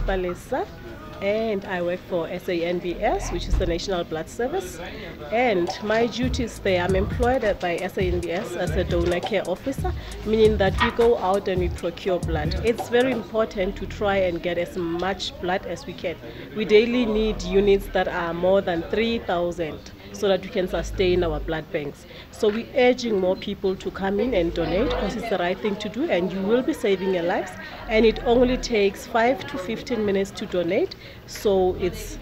Palesa and I work for SANBS, which is the National Blood Service. And my duties there, I'm employed by SANBS as a donor care officer, meaning that we go out and we procure blood. It's very important to try and get as much blood as we can. We daily need units that are more than 3,000 so that we can sustain our blood banks. So we're urging more people to come in and donate because it's the right thing to do and you will be saving your lives. And it only takes 5 to 15 minutes to donate. So it's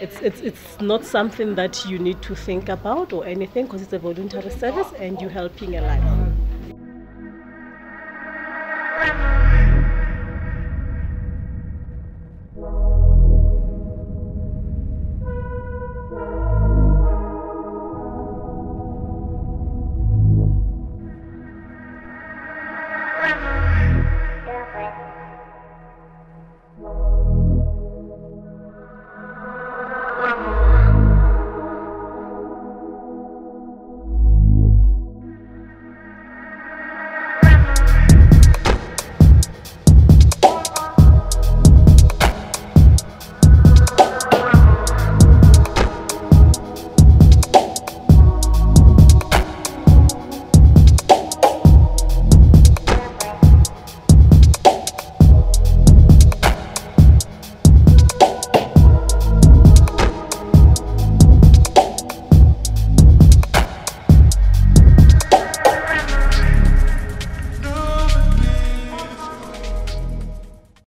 it's, it's, it's not something that you need to think about or anything because it's a voluntary service and you're helping a life.